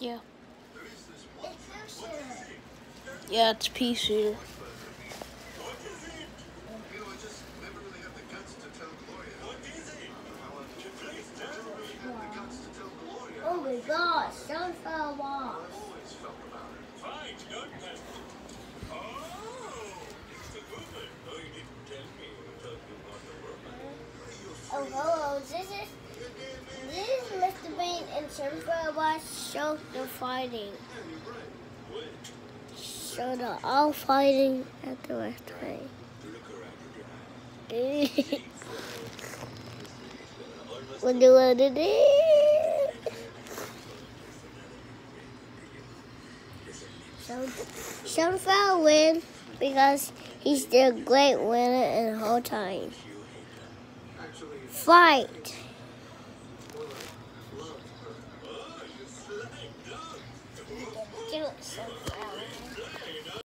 Yeah. Yeah, it's shooter. Oh my gosh, Sunflower Walls. Oh, hello, this is this is And Sunflower show the fighting. So they're all fighting at the restaurant. what do I do? Sun- Sunflower win because he's the great winner in the whole time. Fight! It, Sunflower.